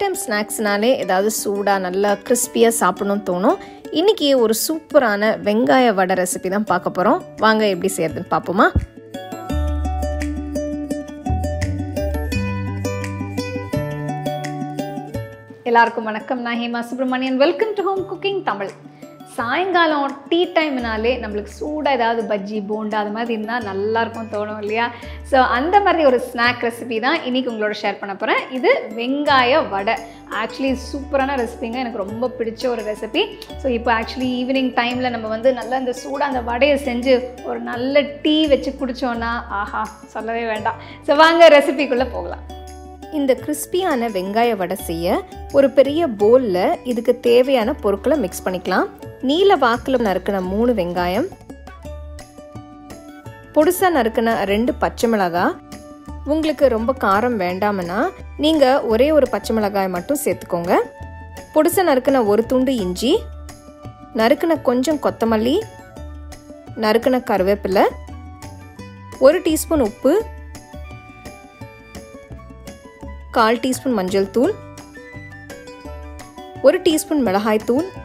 Time ஸ்நாக்ஸ்னாலே ஏதாவது சூடாக நல்லா கிறிஸ்பியாக சாப்பிடணும்னு தோணும். இன்றைக்கி ஒரு சூப்பரான வெங்காய வடை ரெசிபி தான் பார்க்க போகிறோம் வாங்க எப்படி செய்யறதுன்னு பார்ப்போமா? எல்லாருக்கும் வணக்கம். நான் Hema Subramanian welcome to home cooking Tamil சாயங்காலம் டீ டைம்னாலே நம்மளுக்கு சூடாக ஏதாவது பஜ்ஜி போண்டா அது மாதிரி இருந்தால் நல்லாயிருக்கும் தோணும் இல்லையா? ஸோ அந்த மாதிரி ஒரு ஸ்நாக் ரெசிபி தான் இன்றைக்கி உங்களோட ஷேர் பண்ண போகிறேன் இது வெங்காய வடை. ஆக்சுவலி சூப்பரான ரெசிபிங்க எனக்கு ரொம்ப பிடிச்ச ஒரு ரெசிபி ஸோ இப்போ ஆக்சுவலி ஈவினிங் டைமில் நம்ம வந்து நல்லா இந்த சூடாக அந்த வடையை செஞ்சு ஒரு நல்ல டீ வச்சு குடித்தோன்னா ஆஹா சொல்லவே வேண்டாம். ஸோ வாங்க ரெசிபிக்குள்ளே போகலாம். இந்த கிறிஸ்பியான வெங்காய வடை செய்ய ஒரு பெரிய போலில் இதுக்கு தேவையான பொருட்களை மிக்ஸ் பண்ணிக்கலாம். நீல வாக்கில் நறுக்கின மூணு வெங்காயம். பொடுசாக நறுக்கின ரெண்டு பச்சை மிளகாய் உங்களுக்கு ரொம்ப காரம் வேண்டாமனா நீங்கள் ஒரே ஒரு பச்சை மிளகாய் மட்டும் சேர்த்துக்கோங்க. பொடுசா நறுக்கின ஒரு துண்டு இஞ்சி. நறுக்கின கொஞ்சம் கொத்தமல்லி. நறுக்கின கருவேப்பிலை. ஒரு டீஸ்பூன் உப்பு. கால் டீஸ்பூன் மஞ்சள் தூள். ஒரு டீஸ்பூன் மிளகாய் தூள்.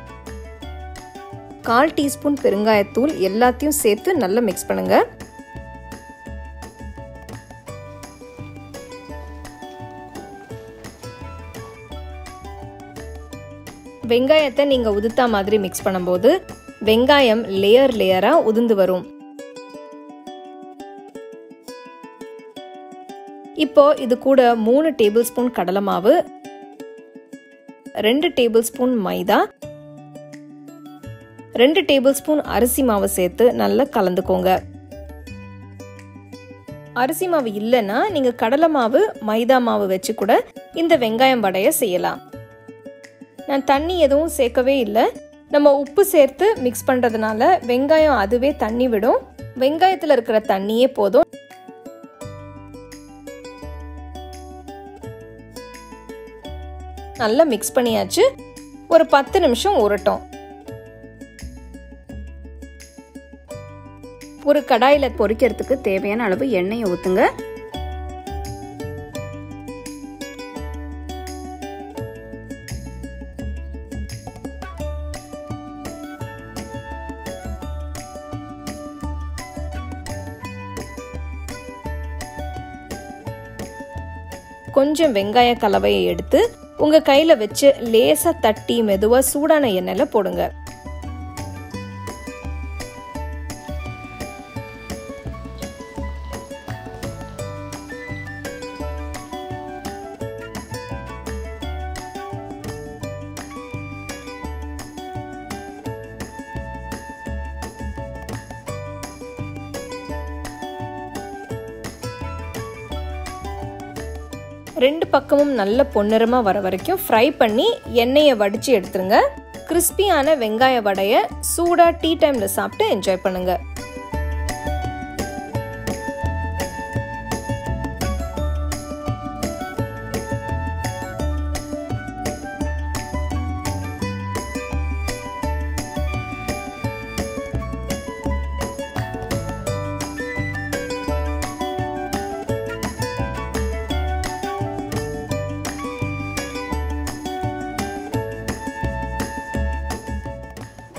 கால் டீஸ்பூன் பெருங்காயத்தூள் எல்லாத்தையும் சேர்த்து நல்லா மிக்ஸ் பண்ணுங்க. வெங்காயத்தை நீங்கள் உதுத்தா மாதிரி மிக்ஸ் பண்ணும்போது வெங்காயம் லேயர் லேயராக உதிர்ந்து வரும். இப்போ இது கூட மூணு டேபிள் ஸ்பூன் கடலை மாவு ரெண்டு டேபிள் ஸ்பூன் மைதா ரெண்டு டேபிள் ஸ்பூன் அரிசி மாவு சேர்த்து நல்லா கலந்துக்கோங்க. அரிசி மாவு இல்லைன்னா நீங்கள் கடலை மாவு மைதா மாவு வச்சு கூட இந்த வெங்காயம் வடையை செய்யலாம். நான் தண்ணி எதுவும் சேர்க்கவே இல்லை. நம்ம உப்பு சேர்த்து மிக்ஸ் பண்ணுறதுனால வெங்காயம் அதுவே தண்ணி விடும். வெங்காயத்தில் இருக்கிற தண்ணியே போதும். நல்லா மிக்ஸ் பண்ணியாச்சு. ஒரு பத்து நிமிஷம் உரட்டும். ஒரு கடாயில் பொரிக்கிறதுக்கு தேவையான அளவு எண்ணெயை ஊற்றுங்க கொஞ்சம் வெங்காய கலவையை எடுத்து உங்க கையில வச்சு லேசா தட்டி மெதுவா சூடான எண்ணெயில போடுங்க. ரெண்டு பக்கமும் நல்ல பொன்னிறமாக வர வரைக்கும் ஃப்ரை பண்ணி எண்ணெயை வடித்து எடுத்துருங்க. கிறிஸ்பியான வெங்காய வடையை சூடாக டீ டைமில் சாப்பிட்டு என்ஜாய் பண்ணுங்க.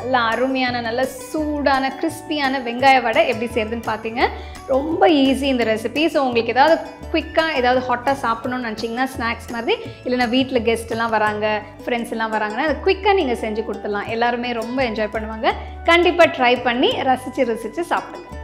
நல்ல அருமையான நல்ல சூடான கிறிஸ்பியான வெங்காய வடை எப்படி செய்யறதுன்னு பார்த்தீங்க ரொம்ப ஈஸி இந்த ரெசிபி ஸோ உங்களுக்கு ஏதாவது குயிக்காக ஏதாவது ஹாட்டாக சாப்பிடணும்னு நினச்சிங்கன்னா ஸ்நாக்ஸ் மாதிரி இல்லைனா வீட்டில் கெஸ்ட்டெல்லாம் வராங்க ஃப்ரெண்ட்ஸ் எல்லாம் வராங்கன்னா அது குயிக்காக நீங்கள் செஞ்சு கொடுத்துடலாம். எல்லாருமே ரொம்ப என்ஜாய் பண்ணுவாங்க. கண்டிப்பாக ட்ரை பண்ணி ரசித்து ரசித்து சாப்பிடுங்க.